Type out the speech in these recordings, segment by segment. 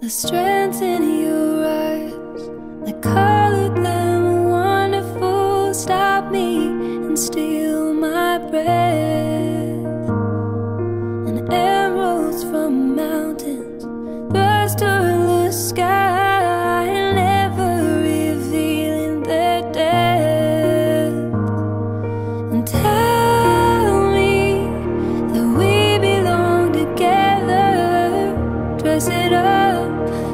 The strands in your eyes, the color them wonderful, stop me and steal my breath. And emeralds from mountains, Dress it up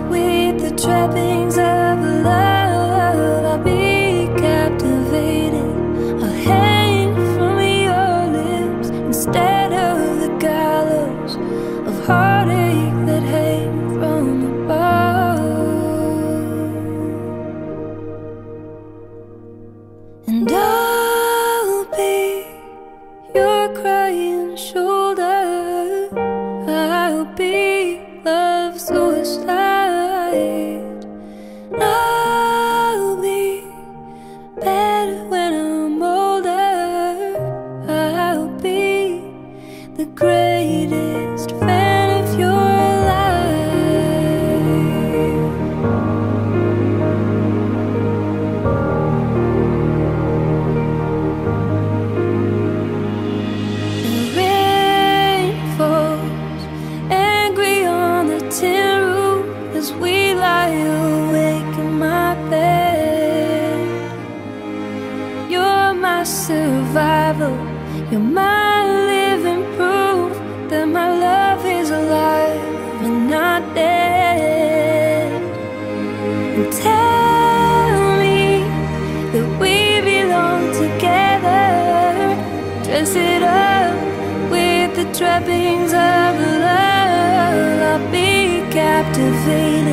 with the trappings of love. I'll be captivated. I'll hang from your lips instead of the gallows the greatest fan of your life. The rain falls angry on the tin roof as we lie awake in my bed. You're my survival, you're my captivate